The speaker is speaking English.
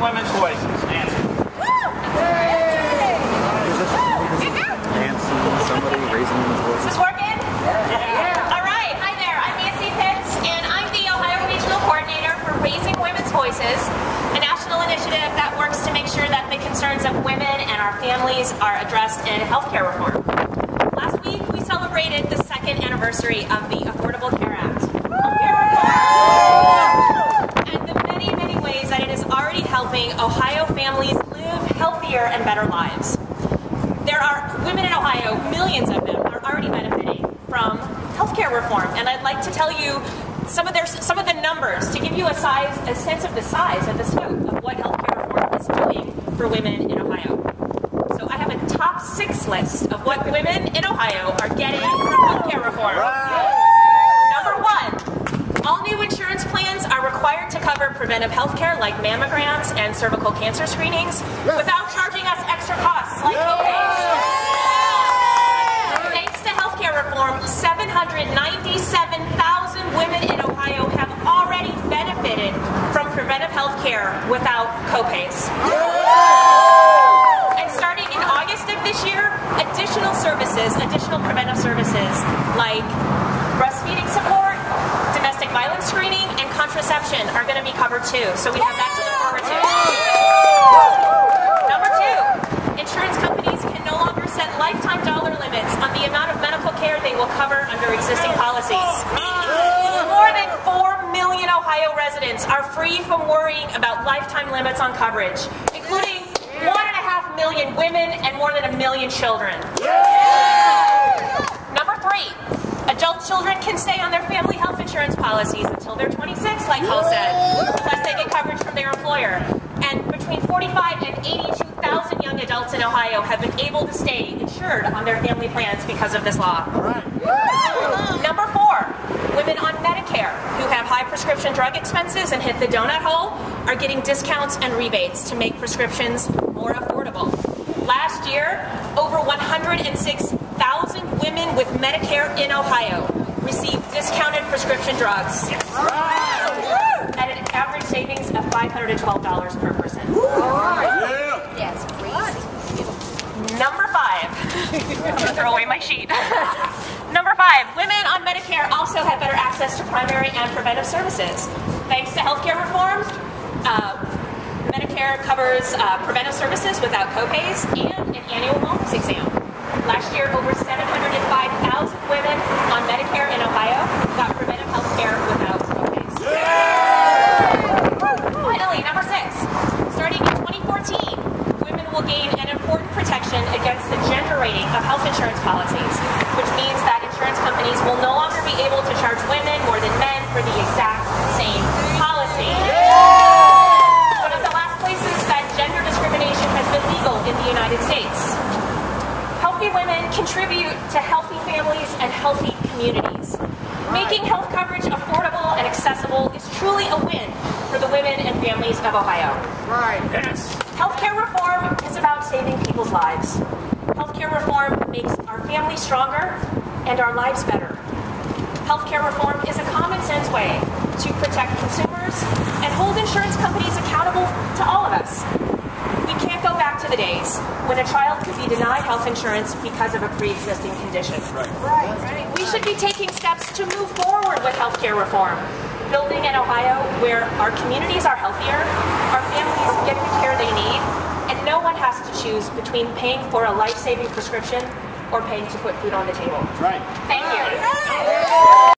women's voices. Nancy. Nancy, somebody raising his voice. Is this working? All right. Hi there. I'm Nancy Pitts, and I'm the Ohio Regional Coordinator for Raising Women's Voices, a national initiative that works to make sure that the concerns of women and our families are addressed in healthcare reform. Last week, we celebrated the second anniversary of the Affordable Care Act. Healthcare reform! And the many, many ways that it is already helping Ohio families live healthier and better lives. There are women in Ohio, millions of them, are already benefiting from healthcare reform, and I'd like to tell you some of their some of the numbers to give you a size, a sense of the size and the scope of what healthcare reform is doing for women in Ohio. So I have a top six list of what women in Ohio are getting from healthcare reform. Number one, all new insurance plans are required to cover preventive health care like mammograms and cervical cancer screenings without charging us extra costs like copays. Thanks to healthcare reform, 797,000 women in Ohio have already benefited from preventive health care without copays. And and contraception are going to be covered too. So we have that to look forward to. Number two, insurance companies can no longer set lifetime dollar limits on the amount of medical care they will cover under existing policies. More than 4 million Ohio residents are free from worrying about lifetime limits on coverage, including 1.5 million women and more than a million children. Number three, adult children can stay on their family health insurance policies until they're 26, like Paul said, unless they get coverage from their employer. And between 45 and 82,000 young adults in Ohio have been able to stay insured on their family plans because of this law. Number four, women on Medicare who have high prescription drug expenses and hit the donut hole are getting discounts and rebates to make prescriptions more affordable. Last year, over 106,000 women with Medicare in Ohio receive discounted prescription drugs at an average savings of $512 per person. Yes, please. Number five. I'm gonna throw away my sheet. Number five, women on Medicare also have better access to primary and preventive services. Thanks to healthcare reform, uh, Medicare covers uh, preventive services without copays and an annual wellness exam. Last year, over 705,000 women on Medicare in Ohio got preventive health care without copays. Finally, number six. Starting in 2014, women will gain an important protection against the gender rating of health insurance policies, which means that insurance companies will no longer be able to charge women more than men for the exact same policy. One of the last places that gender discrimination has been legal in the United States. Healthy women contribute to healthy families and healthy communities. Making health coverage affordable and accessible is truly a win for the women and families of Ohio. Right. Yes. Healthcare reform is about saving people's lives. Healthcare reform makes our families stronger and our lives better. Healthcare reform is a common sense way to protect consumers and hold insurance companies accountable to all of us. We the days when a child could be denied health insurance because of a pre-existing condition. We should be taking steps to move forward with healthcare reform, building an Ohio where our communities are healthier, our families get the care they need, and no one has to choose between paying for a life-saving prescription or paying to put food on the table. Right. Thank you.